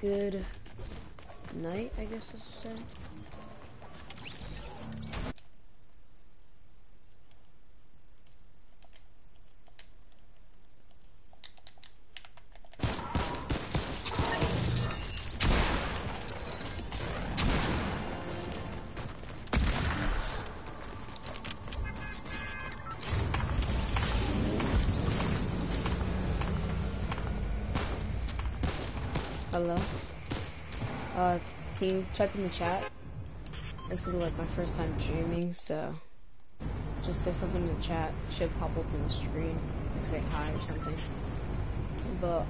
good night, I guess is to Hello? Uh, can you type in the chat? This is like my first time streaming, so just say something in the chat. It should pop up on the screen. Like say hi or something. But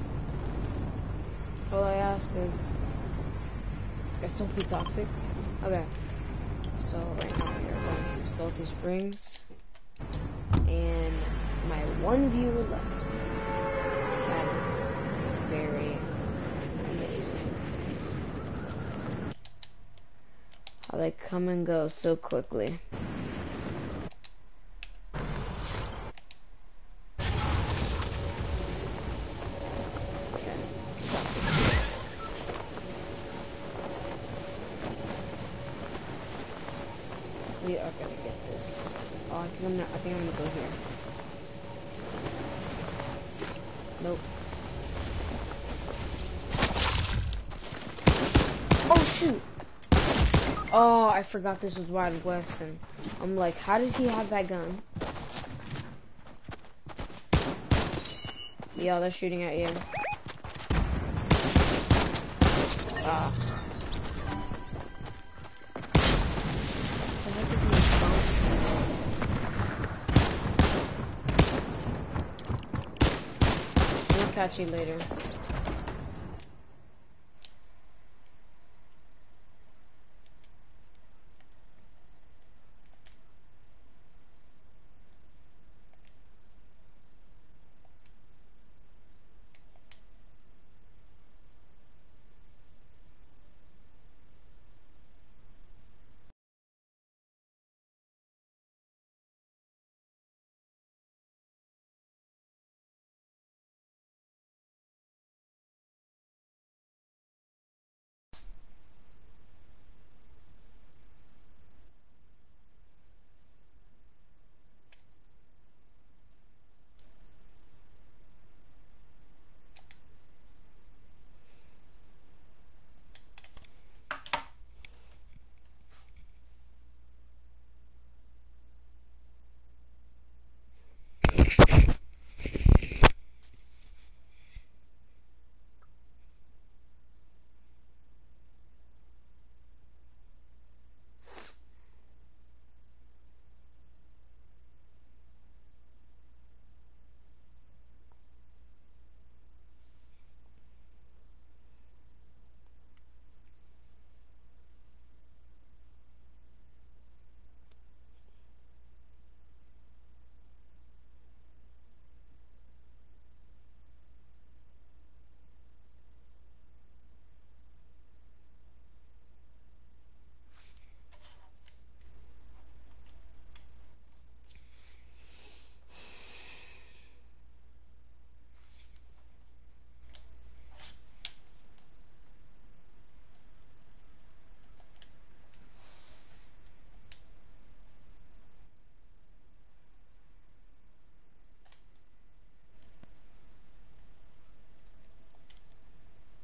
all I ask is, guys don't be toxic. Okay. So right now we are going to Salty Springs, and my one viewer left. That is very They come and go so quickly. We are gonna get this. Oh, I think I'm not, I think I'm gonna go here. Nope. Oh shoot! Oh, I forgot this was Wild West, and I'm like, how does he have that gun? Yeah, they're shooting at you. Ah. I'll catch you later.